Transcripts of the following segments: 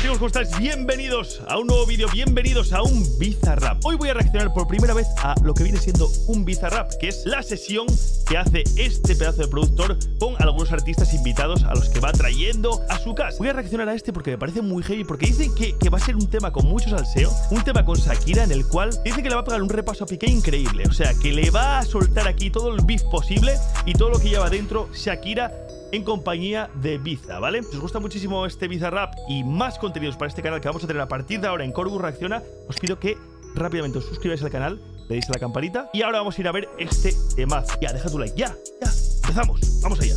Chicos, ¿cómo estáis? Bienvenidos a un nuevo vídeo, bienvenidos a un Bizarrap. Hoy voy a reaccionar por primera vez a lo que viene siendo un Bizarrap, que es la sesión que hace este pedazo de productor con algunos artistas invitados a los que va trayendo a su casa. Voy a reaccionar a este porque me parece muy heavy, porque dicen que, que va a ser un tema con mucho salseo, un tema con Shakira en el cual dice que le va a pegar un repaso a Piqué increíble, o sea, que le va a soltar aquí todo el beef posible y todo lo que lleva dentro Shakira en compañía de Biza, ¿vale? Si os gusta muchísimo este Bizarrap y más contenidos para este canal que vamos a tener a partir de ahora en Corbu Reacciona, os pido que rápidamente os suscribáis al canal, le deis a la campanita y ahora vamos a ir a ver este tema. Ya, deja tu like, ya, ya, empezamos, vamos allá.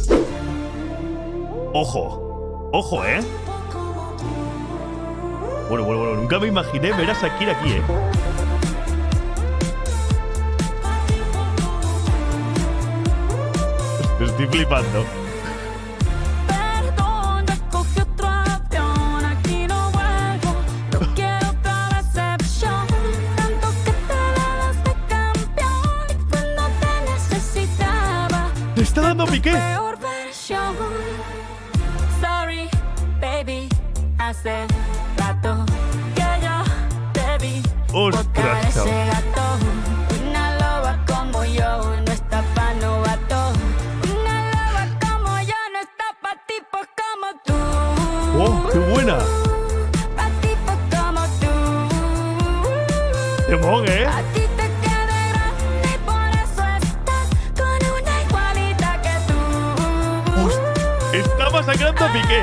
Ojo, ojo, ¿eh? Bueno, bueno, bueno, nunca me imaginé ver a Shakira aquí, ¿eh? Estoy flipando. Sorry, baby, hace rato que yo te vi. Ostras, ese gato. Una loba como yo no está pa' novato. Una loba como yo no está pa' tipos como tú. ¡Oh, qué buena! Pa' tipos como tú. ¡Temón, eh! Está masacrando a Piqué.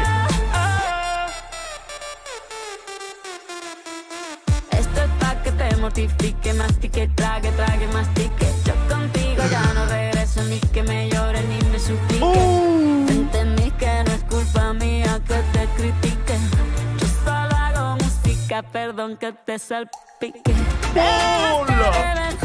Esto es pa' que te mortifique, mastique, trague, trague, mastique. Yo contigo ya no regreso ni que me llore ni me suplique. ¡Uh! Entendí que no es culpa mía que te critique. Yo solo hago música, perdón que te salpique. ¡Hola!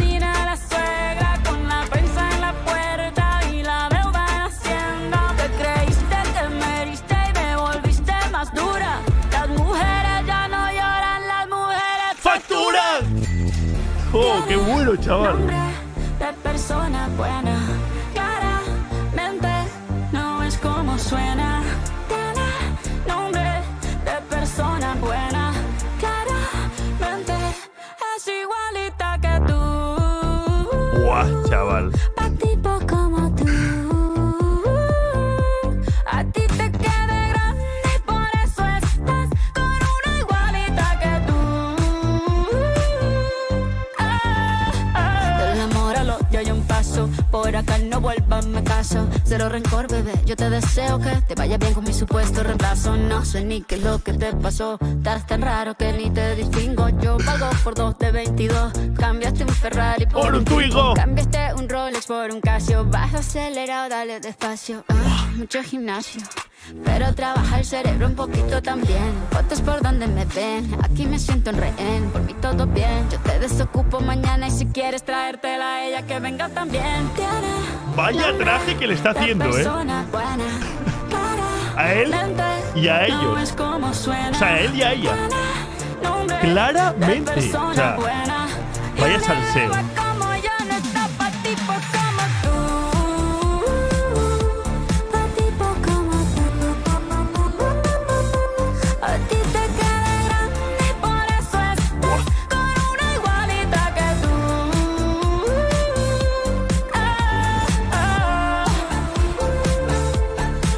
¡Oh, qué bueno, chaval! De persona buena, claramente no es como suena. Tiene nombre de persona buena, claramente es igualita que tú. ¡Guau, chaval! Acá no vuelvas, me caso. Cero rencor, bebé. Yo te deseo que te vaya bien con mi supuesto reemplazo. No sé ni qué es lo que te pasó. Estás tan raro que ni te distingo. Yo pago por dos de 22. Cambiaste un Ferrari por, ¡Por un Twingo! Cambiaste un Rolex por un Casio. Vas acelerado, dale despacio. Ah, mucho gimnasio. Pero trabaja el cerebro un poquito también. Fotos por donde me ven. Aquí me siento en rehén. Por mí todo bien. Yo te desocupo mañana. Y si quieres traértela a ella, que venga también. Vaya traje que le está haciendo, ¿eh? A él y a ellos. O sea, a él y a ella. Claramente, o sea, vaya salseo.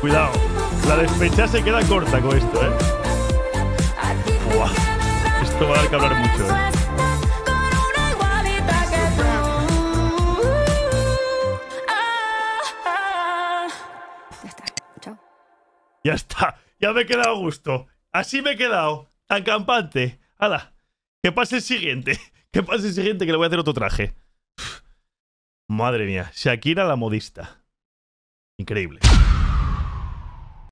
Cuidado. La despecha se queda corta con esto, ¿eh? Esto va a dar que hablar mucho, ¿eh? Ya está. Chao. Ya está. Ya me he quedado a gusto. Así me he quedado. Tan campante. Hala. Que pase el siguiente. Que pase el siguiente que le voy a hacer otro traje. Madre mía. Shakira la modista. Increíble.